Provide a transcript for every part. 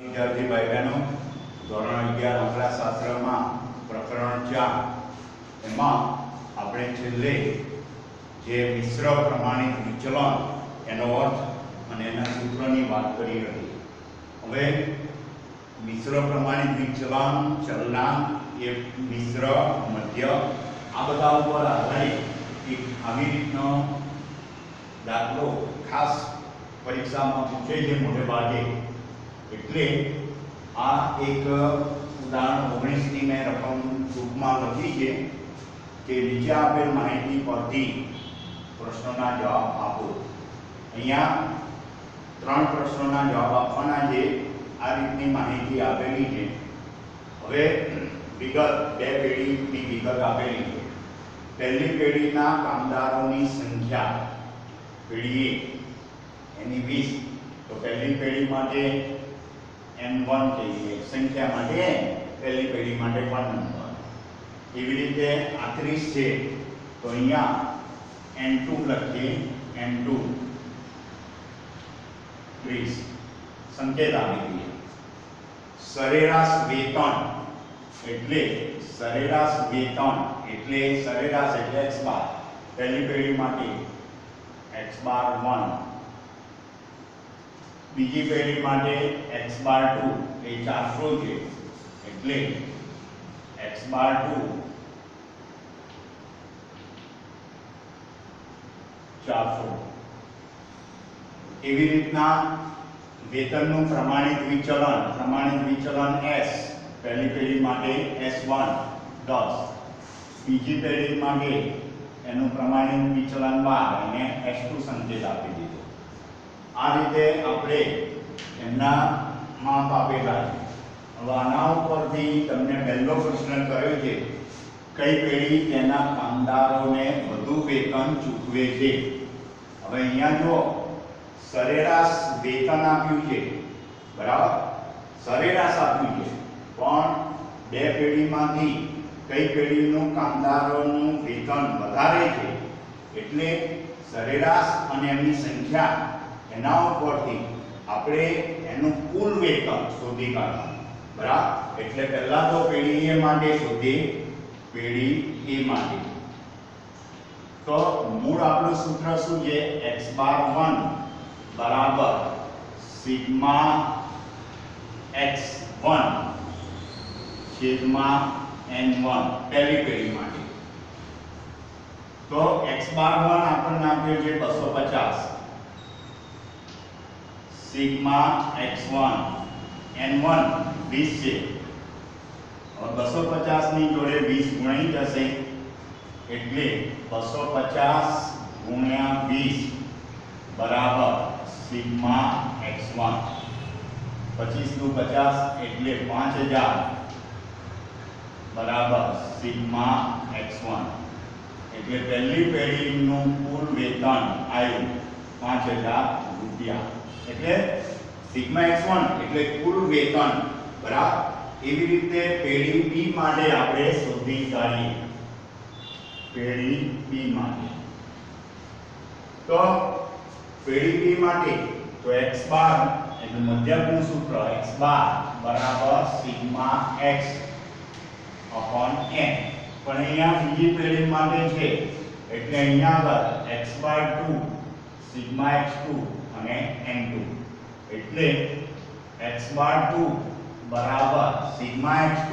વિદ્યાર્થી ભાઈ બહેનો ધોરણ અગિયાર અંકડાશાસ્ત્રમાં પ્રકરણ ચાર. એમાં આપણે છેલ્લે જે મિશ્ર પ્રમાણિત વિચલન, એનો અર્થ અને એના સૂત્રની વાત કરી હતી હવે મિશ્ર પ્રમાણિત વિચલન, ચલના, એ મિશ્ર, મધ્ય, આ બધા ઉપર આધારિત એક આવી રીતનો દાખલો ખાસ પરીક્ષામાં પૂછે છે મોટે ભાગે એટલે આ એક ઉદાહરણ ઓગણીસની મેં રકમ ટૂંકમાં લખી છે કે નીચે આપેલ માહિતી પરથી પ્રશ્નોના જવાબ આપો અહીંયા ત્રણ પ્રશ્નોના જવાબ આપવાના છે આ રીતની માહિતી આપેલી છે હવે વિગત બે પેઢીની વિગત આપેલી છે પહેલી પેઢીના કામદારોની સંખ્યા પેઢી એ એની વીસ તો પહેલી પેઢી માટે એન વન કહીએ સંખ્યા માટે n, પહેલી પેઢી માટે વન નંબર એવી રીતે આ ત્રીસ છે તો અહીંયા એન ટુ લખીએ એન ટુ ત્રીસ સંકેત આપી દઈએ સરેરાશ વેતન એટલે સરેરાશ વેતન એટલે સરેરાશ એટલે x બાર પહેલી પેઢી માટે x બાર 1 બીજી પેઢી માટે x બાર 2 એ 400 છે એટલે x બાર 2 400 એવી રીતના વેતનનું પ્રમાણિત વિચલન પ્રમાણિત વિચલન s પહેલી પેઢી માટે s1 10 બીજી પેઢી માટે એનું પ્રમાણિત વિચલન 12 એને s2 સંકેત આપી દીધો આ રીતે આપણે એમના માપ આપેલા છે. હવે આના ઉપરથી તમને પહેલો પ્રશ્ન કર્યો છે, કઈ પેઢી તેના કામદારોને વધુ વેતન ચૂકવે છે? હવે અહીંયા જો સરેરાશ વેતન આપ્યું છે, બરાબર? સરેરાશ આપ્યું છે, પણ બે પેઢીમાંથી કઈ પેઢીનું કામદારોનું વેતન વધારે છે? એટલે સરેરાશ અને એમની સંખ્યા એના ઉપરથી આપણે એનું કુલ વેતન શોધી કાઢવાનું બરાબર એટલે પહેલા તો પેઢી એ માટે શોધીએ પેઢી એ માટે તો મૂળ આપણું સૂત્ર શું છે x બાર 1 બરાબર સિગ્મા x1 છેદમાં n1 પહેલી પેઢી માટે તો x બાર 1 આપણને આપ્યો છે 250 સિગ્મા x1 n1 20 છે હવે 250 ની જોડે 20 ગુણાઈ જશે એટલે 250 ગુણ્યા 20 બરાબર સિગ્મા x1 25 દુ 50 એટલે 5000 બરાબર સિગ્મા x1 એટલે પહેલી પેઢીનું કુલ વેતન આવ્યું 5000 રૂપિયા એટલે સિગ્મા x1 એટલે કુલ વેતન બરાબર એવી રીતે પેઢી B માટે આપણે શોધી કાઢીએ પેઢી B માટે તો પેઢી B માટે તો x બાર એટલે મધ્યકનું સૂત્ર x બાર બરાબર સિગ્મા x અપોન n પણ અહીંયા બીજી પેઢી માટે છે એટલે અહીંયા આગળ x બાર 2 સિગ્મા x2 અને n2 એટલે x બાર 2 બરાબર સિગ્મા x2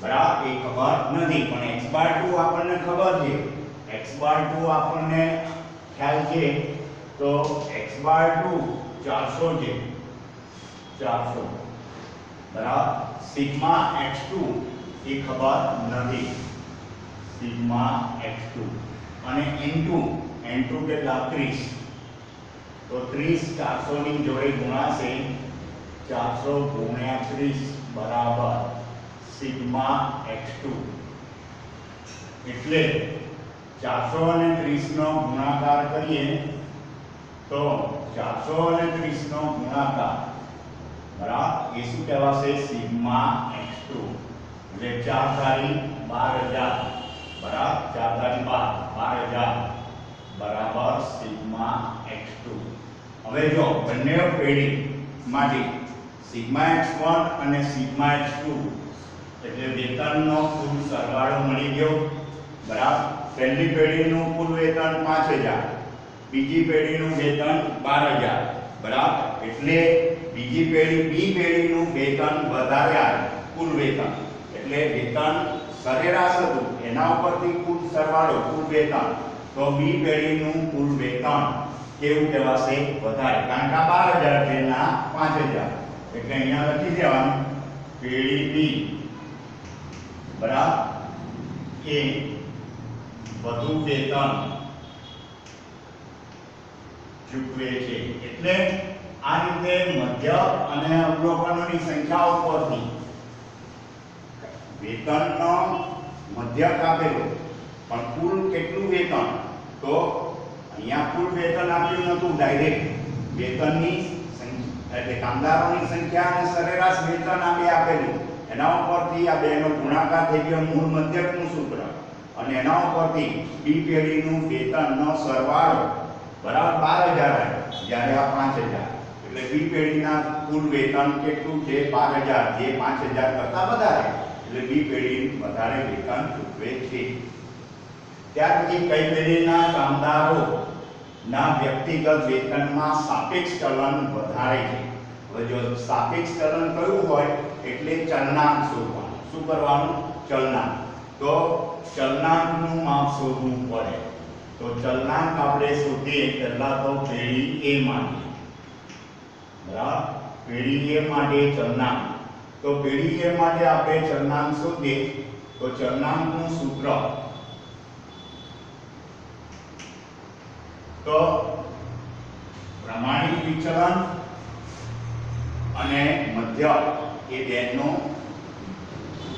બરાબર? એ ખબર નથી, પણ x બાર 2 આપણને ખબર છે. X બાર 2 આપણને ખ્યાલ છે. તો x બાર 2 400 છે. 400 બરાબર? સિગ્મા x2 એ ખબર નથી. સિગ્મા x2 અને n2 n2 કેટલા? 30 તો 30 400 ની જોડે ગુણાશે 400 ગુણ્યા 30 બરાબર સિગ્મા x2 એટલે 400 અને 30 નો ગુણાકાર કરીએ તો 400 અને 30 નો ગુણાકાર બરાબર એ શું કહેવાશે સિગ્મા x2 એટલે 4 તારી 12000 બરાબર 4 તારી 12 12000 બરાબર સિગ્મા x2 હવે જો બંને પેઢી માટે સિગ્મા x1 અને સિગ્મા x2 એટલે વેતનનો કુલ સરવાળો મળી ગયો. બરાબર? પહેલી પેઢીનું કુલ વેતન 5000 બીજી પેઢીનું વેતન 12000 બરાબર? એટલે બીજી પેઢી, બી પેઢીનું વેતન વધારે આવ્યું કુલ વેતન એટલે વેતન સરેરાશ હતું, એના ઉપરથી કુલ સરવાળો, કુલ વેતન તો બી પેઢીનું કુલ વેતન કેવું કહેવાશે? વધારે. કારણ કે આ બાર હજાર છે ના પાંચ હજાર. એટલે અહીંયા લખી દેવાનું. પેઢી બી બરાબર? એ વધુ વેતન ચૂકવે છે. એટલે આ રીતે મધ્ય અને અવલોકનોની સંખ્યા ઉપરથી વેતનનો મધ્યક આપેલો પણ કુલ કેટલું વેતન? તો અહીંયા કુલ વેતન આપ્યું નતું ડાયરેક્ટ વેતનની સંખ્યા એટલે કામદારોની સંખ્યા અને સરેરાશ વેતન આ બે આપેલું એના ઉપરથી આ બેનો ગુણાકાર થઈ ગયો મૂળ મધ્યકનું સૂત્ર અને એના ઉપરથી બી પેઢીનું વેતનનો સરવાળો બરાબર બાર હજાર આવ્યો જ્યારે આ પાંચ હજાર એટલે બી પેઢીના કુલ વેતન કેટલું છે બાર હજાર જે પાંચ હજાર કરતા વધારે એટલે બી પેઢી વધારે વેતન ચૂકવે છે ત્યાર પછી કઈ પેઢીના કામદારો ના વ્યક્તિગત વેતનમાં સાપેક્ષ ચલન વધારે છે. હવે જો સાપેક્ષ ચલન કયું હોય, એટલે ચલનાંક શોધવાનું. શું કરવાનું? ચલનાંક. તો ચલનાંકનું માપ શોધવું પડે. તો ચલનાંક આપણે શોધીએ, પહેલાં તો પેઢી એ માટે બરાબર? પેઢી એ માટે ચલનાંક. તો પેઢી એ માટે આપણે ચલનાંક શોધીએ. તો ચલનાંકનું સૂત્ર તો પ્રમાણિક વિચલન અને મધ્ય એ બેનો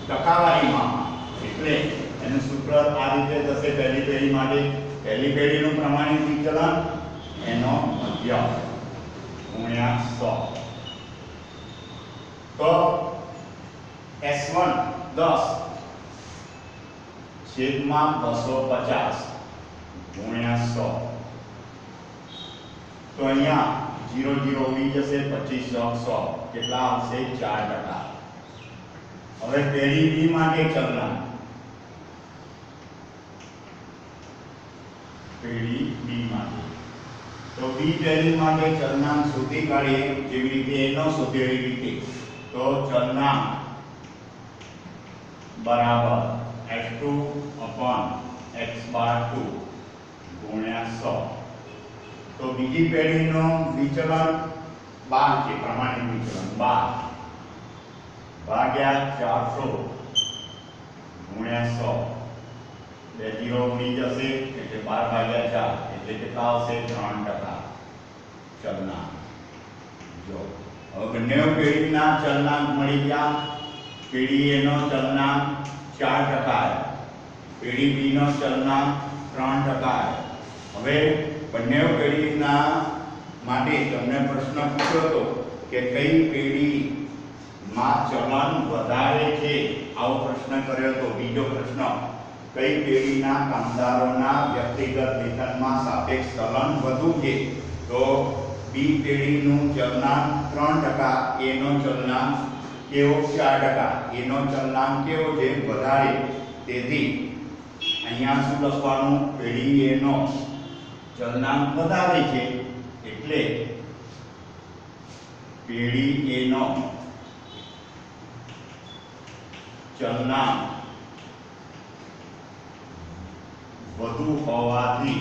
ટકાવારીમાં, એટલે એનું સૂત્ર આ રીતે થશે, પહેલી પેઢી માટે. પહેલી પેઢીનું પ્રમાણિક વિચલન, એનો મધ્ય. ગુણ્યા સો. તો S1 10 છેદમાં 250 ગુણ્યા 100 તો અહીંયા 0 0 ઉડી જશે 25 100 કેટલા આવશે 4% હવે પેઢી બી માટે ચલના પેઢી બી માટે તો બી પેઢી માટે ચલનાંક શોધી કાઢીએ જેવી રીતે એનો શોધ્યો એવી રીતે તો ચલનાંક બરાબર f2 x બાર 2 ગુણ્યા 100 તો બીજી પેઢીનો વિચલન 12 છે પ્રમાણિક વિચલન 12 ભાગ્યા 400 ગુણ્યા 100 બે જીરો ઉડી જશે એટલે 12 ભાગ્યા 4 એટલે કેટલા આવશે 3% ચલનાંક જો હવે બંને પેઢીના ચલનાંક મળી ગયા પેઢી A નો ચલનાંક 4% આવ્યો પેઢી B નો ચલનાંક 3% આવ્યો હવે બંને પેઢીના માટે તમને પ્રશ્ન પૂછ્યો હતો કે કઈ પેઢી માં ચલન વધારે છે? આવો પ્રશ્ન કર્યો હતો. બીજો પ્રશ્ન, કઈ પેઢીના કામદારોના વ્યક્તિગત વેતનમાં સાપેક્ષ ચલણ વધુ છે? તો બી પેઢીનું ચલનાંક 3% A નો ચલનાંક કેવો? 4% A નો ચલનાંક કેવો છે? વધારે. તેથી અહીંયા શું લખવાનું? પેઢી A નો ચલનાંક વધારે છે, એટલે પેઢી A નો. ચલનાંક વધુ હોવાથી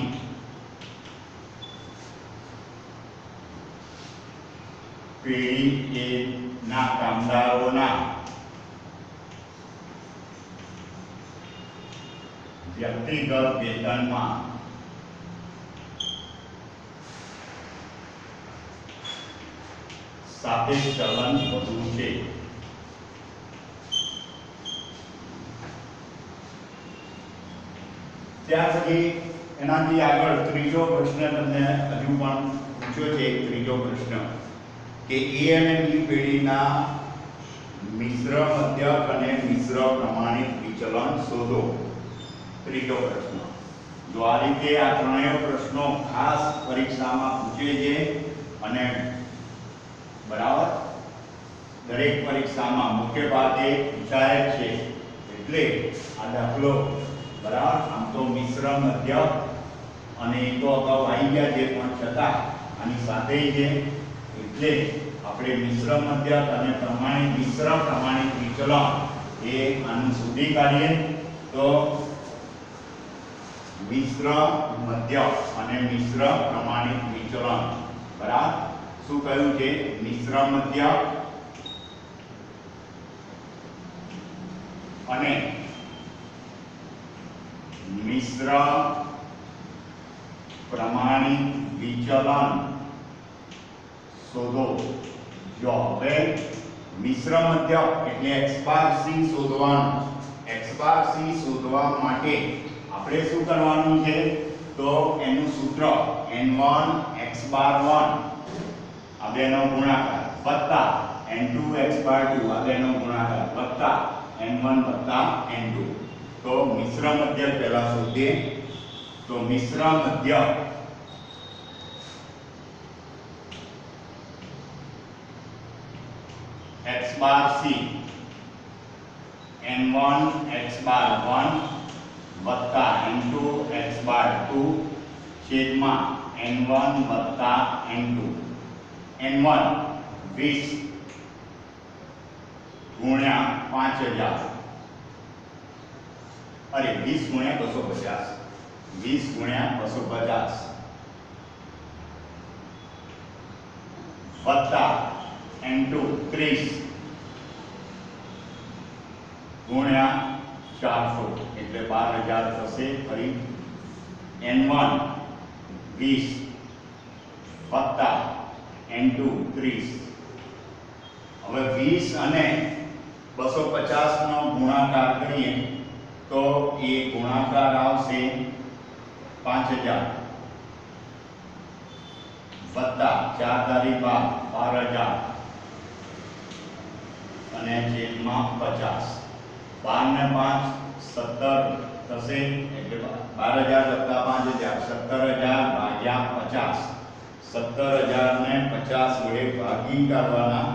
પેઢી A ના કામદારોના વ્યક્તિગત વેતનમાં સાપેક્ષ ચલન વધુ છે. ત્યાર પછી એનાથી આગળ ત્રીજો પ્રશ્ન તમને હજુ પણ પૂછ્યો છે, ત્રીજો પ્રશ્ન, કે એ અને બી પેઢીના મિશ્ર, મધ્યક અને મિશ્ર પ્રમાણિત વિચલન શોધો. ત્રીજો પ્રશ્ન, જો આ રીતે આ ત્રણેય પ્રશ્નો ખાસ પરીક્ષામાં પૂછે છે અને બરાબર? દરેક પરીક્ષામાં મુખ્ય ભાગે પૂછાય છે. એટલે આ દાખલો, બરાબર? આમ તો મિશ્ર મધ્ય અને એ તો અગાઉ આવી ગયા છે, પણ છતાં આની સાથે છે. એટલે આપણે મિશ્ર મધ્યક અને પ્રમાણિત મિશ્ર પ્રમાણિત વિચલન એ આનું શોધી કાઢીએ તો મિશ્ર મધ્યક અને મિશ્ર પ્રમાણિત વિચલન, બરાબર? શું કહ્યું છે મિશ્ર મધ્યક અને મિશ્ર પ્રમાણિત વિચલન શોધો જો હવે મિશ્ર મધ્યક એટલે x બાર c શોધવાનું x બાર c શોધવા માટે આપણે શું કરવાનું છે તો એનું સૂત્ર n1 x બાર 1 આ બેનો ગુણાકાર વત્તા n2 x બાર 2 આ બેનો ગુણાકાર વત્તા n1 વત્તા n2 તો મિશ્ર મધ્યક પહેલા શોધીએ તો મિશ્ર મધ્યક x bar c n1 x bar 1 વત્તા n2 x bar 2 છેદમાં n1 વત્તા n2 n1 20 ગુણ્યા 5000 અરે 20 ગુણ્યા 250 20 ગુણ્યા 250 વત્તા n2 30 ગુણ્યા 400 એટલે 12000 થશે ફરી n1 20 વત્તા n2 30 હવે 20 અને 250 નો ગુણાકાર કરીએ તો એ ગુણાકાર આવશે 5000 વત્તા ચાર તારી બાર બાર હજાર અને છેદમાં પચાસ બાર ને પાંચ સત્તર થશે એટલે બાર હજાર વત્તા પાંચ હજાર સત્તર હજાર ભાગ્યા પચાસ સત્તર હજાર ને પચાસ વડે ભાગી કાઢવાના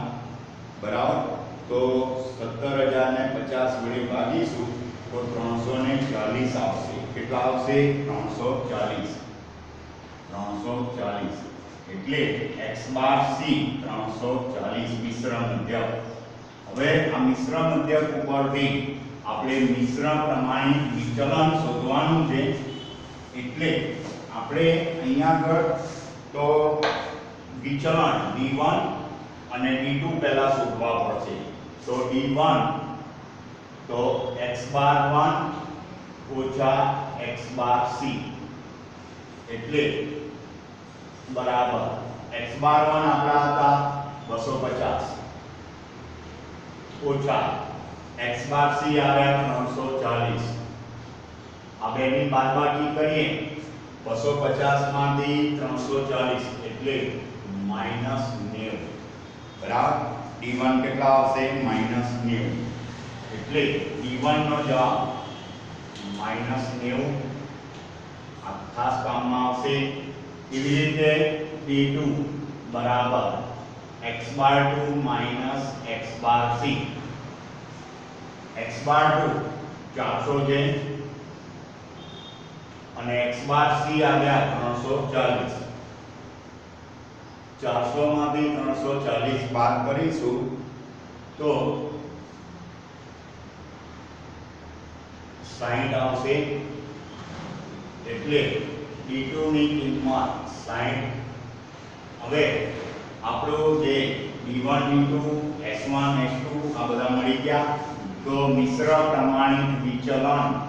બરાબર તો સત્તર હજાર ને પચાસ વડે ભાગીશું તો ત્રણસો ને ચાલીસ આવશે કેટલા આવશે ત્રણસો ચાલીસ ત્રણસો ચાલીસ એટલે x બાર c 340 મિશ્ર મધ્યક હવે આ મિશ્ર મધ્યક ઉપરથી આપણે મિશ્ર પ્રમાણિત વિચલન શોધવાનું છે એટલે આપણે અહીંયા આગળ તો વિચલન d1 અને d2 પહેલા શોધવા પડશે. તો d1 તો x બાર 1 ઓછા x બાર c એટલે બરાબર. x બાર 1 આપણા હતા 250 ઓછા x બાર c આવ્યા 340 આ બેની બાદબાકી કરીએ. 250 માંથી 340 એટલે માઈનસ 90 બરાબર d1 કેટલા આવશે માઈનસ 90 એટલે d1 નો જવાબ માઈનસ 90 આ ખાસ કામમાં આવશે કેવી રીતે d2 બરાબર x બાર 2 માઈનસ x બાર c x બાર 2 400 છે અને x બાર c આવ્યા 340 400 માંથી 340 બાદ કરીશું, તો 60 આવશે. એટલે d2 ની કિંમત 60 હવે આપણો જે d1 d2 s1 s2 આ બધા મળી ગયા. તો મિશ્ર પ્રમાણિત વિચલન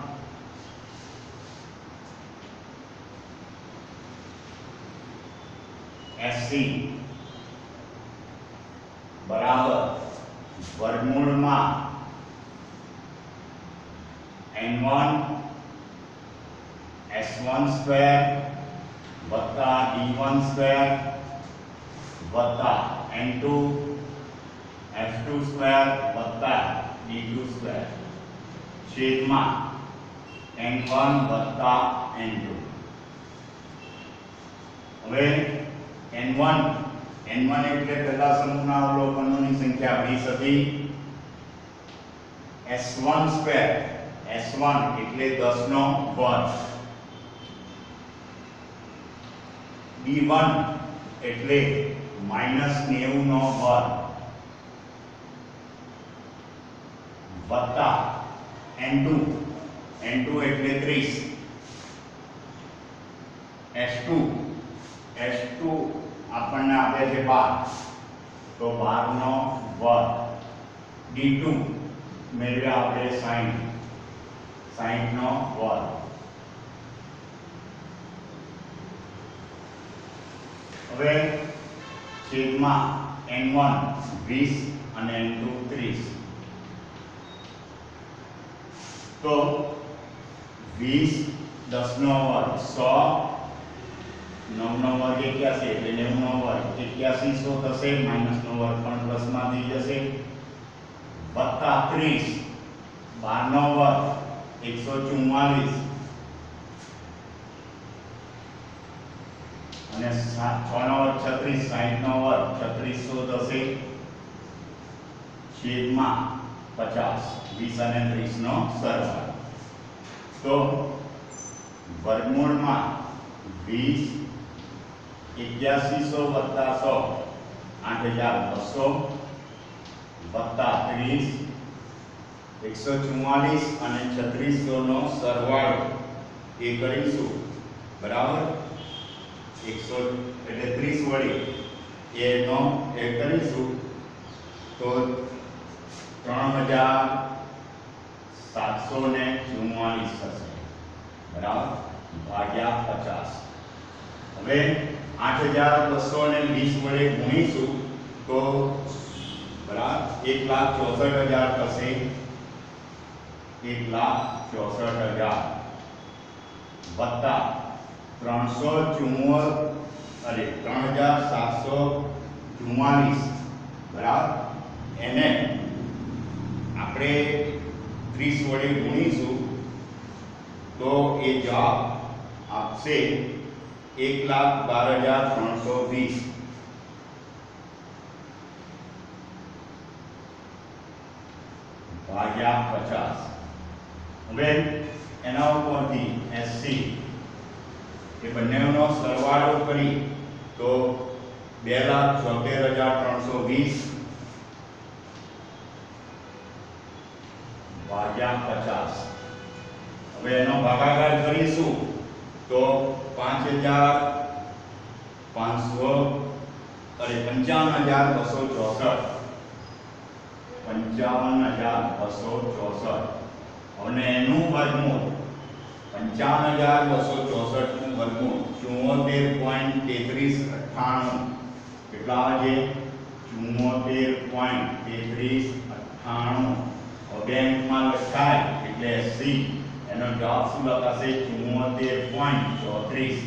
SC બરાબર વર્ગમૂળમાં n1 s1 સ્ક્વેર વત્તા d1 સ્ક્વેર વત્તા n2 f2 સ્ક્વેર વત્તા d2 સ્ક્વેર છેદમાં n1 વત્તા n2 હવે n1 n1 એટલે પહેલા સમૂહના અવલોકનોની સંખ્યા 20 હતી s1 સ્ક્વેર s1 એટલે 10 નો વર્ગ b1 એટલે -90 નો વર્ગ વત્તા n2 n2 એટલે 30 S2 S2 આપણને આપે છે 12 તો 12 નો વર્ગ D2 મેળવ્યા આપણે 60 60 નો વર્ગ હવે છેદમાં n1 20 અને n2 30 તો 20 10 નો વર્ગ 100 નવ નવ વર્ગ એક્યાસી એટલે નેવું નો વર્ગ એક્યાસી સો થશે માઇનસ નો વર્ગ પણ પ્લસમાં થઈ જશે. વત્તા ત્રીસ બાર નો વર્ગ એકસો ચુમ્માલીસ. અને સાત છ નો વર્ગ છત્રીસ સાહીઠ નો વર્ગ છત્રીસો થશે. છેદમાં પચાસ, વીસ અને ત્રીસ નો સરવાળો. તો વર્ગમૂળમાં વીસ એક્યાસીસો વત્તા સો આઠ હજાર બસો વત્તા ત્રીસ એકસો ચુમ્માલીસ અને છત્રીસોનો સરવાળો એ કરીશું બરાબર એકસો એટલે ત્રીસ વળી એનો એ કરીશું તો ત્રણ હજાર સાતસો ને ચુમ્માલીસ થશે બરાબર ભાગ્યા પચાસ હવે આઠ હજાર બસો ને વીસ વડે ગુણીશું, તો બરાબર, એક લાખ ચોસઠ હજાર થશે. એક લાખ ચોસઠ હજાર વત્તા ત્રણસો ચુમ્મોર અરે ત્રણ હજાર સાતસો ચુમ્માલીસ બરાબર? એને આપણે ત્રીસ વડે ગુણીશું, તો એ જવાબ આપશે એક લાખ બાર હજાર ત્રણસો વીસ ભાગ્યા પચાસ હવે એના ઉપરથી એસસી એ બંનેનો સરવાળો કરી તો બે લાખ છોતેર હજાર ત્રણસો વીસ ભાગ્યા પચાસ હવે એનો ભાગાકાર કરીશું તો પાંચ હજાર પાંચસો અરે પંચાવન હજાર બસો ચોસઠ પંચાવન હજાર બસો ચોસઠ અને એનું વર્ગમૂળ પંચાવન હજાર બસો ચોસઠનું વર્ગમૂળ ચુમ્મોતેર પોઈન્ટ તેત્રીસ અઠ્ઠાણું કેટલા આવે છે ચુમ્મોતેર પોઈન્ટ તેત્રીસ અઠ્ઠાણું બેંકમાં લખાય એટલે એસી એનો જવાબ શું લખાશે ચુમ્મોતેર પોઈન્ટ ચોત્રીસ.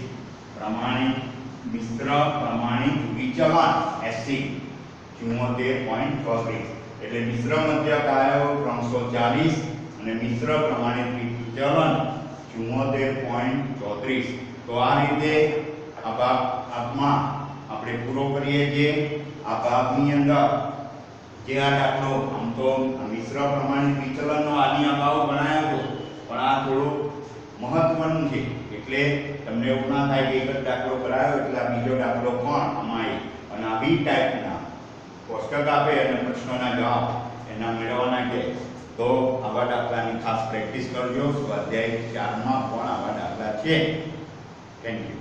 પ્રમાણિત મિશ્ર પ્રમાણિત વિચલન એસી ચુમ્મોતેર પોઈન્ટ ચોત્રીસ. એટલે મિશ્ર મધ્યક આવ્યો ત્રણસો ચાલીસ અને મિશ્ર પ્રમાણિત વિચલન ચુમ્મોતેર પોઈન્ટ ચોત્રીસ. તો આ રીતે આ ભાગ આપમાં આપણે પૂરો કરીએ છીએ. આ ભાગની અંદર જે આ દાખલો, આમ તો મિશ્ર પ્રમાણિત વિચલનનો આની અભાવ બનાવ્યો હતો. પણ આ થોડું મહત્વનું છે. એટલે તમને એવું ના થાય કે એક જ દાખલો કરાયો એટલે આ બીજો દાખલો આમાં આવી અને આ બી ટાઈપના. કોષ્ટક આપે અને પ્રશ્નોના જવાબ એના મેળવવાના કે તો આવા દાખલાની ખાસ પ્રેક્ટિસ કરજો. સ્વાધ્યાય ચારમાં પણ આવા દાખલા છે. Thank you